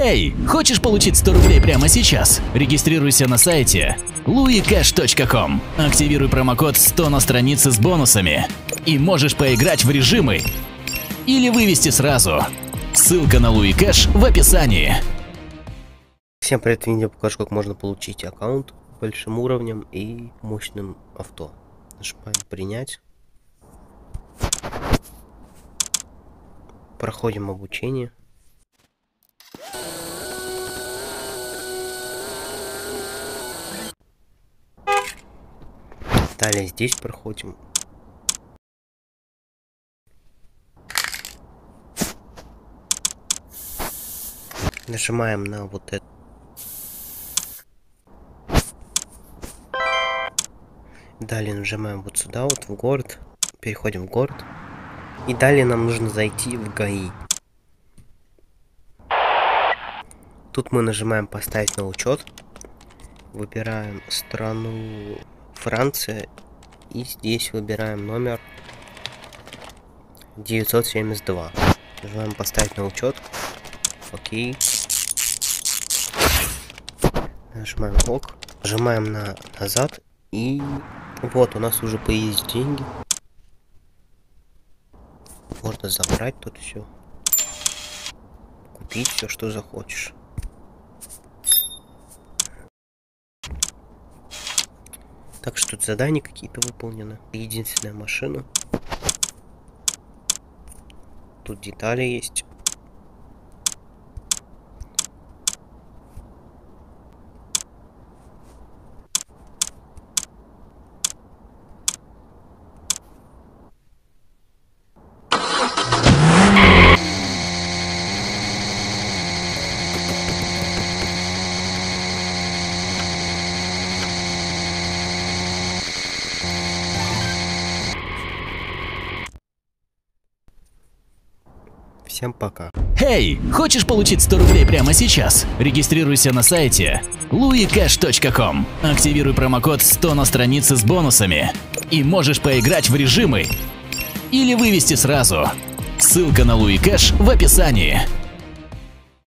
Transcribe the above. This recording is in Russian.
Эй, хочешь получить 100 рублей прямо сейчас? Регистрируйся на сайте luicash.com. Активируй промокод 100 на странице с бонусами. И можешь поиграть в режимы или вывести сразу. Ссылка на Кэш в описании. Всем привет, видео покажу, как можно получить аккаунт большим уровнем и мощным авто. Нажимаем принять. Проходим обучение. Далее здесь проходим. Нажимаем на вот это. Далее нажимаем вот сюда, вот в город. Переходим в город. И далее нам нужно зайти в ГАИ. Тут мы нажимаем поставить на учет. Выбираем страну Франция. И здесь выбираем номер 972. Нажимаем поставить на учет. Окей. Нажимаем ок. Нажимаем на назад. И вот у нас уже появились деньги. Можно забрать тут все. Купить все, что захочешь. Так что тут задания какие-то выполнены. Единственная машина. Тут детали есть. Всем пока. Эй, хочешь получить 100 рублей прямо сейчас? Регистрируйся на сайте luicash.com. Активируй промокод 100 на странице с бонусами. И можешь поиграть в режимы или вывести сразу. Ссылка на Луи Кэш в описании.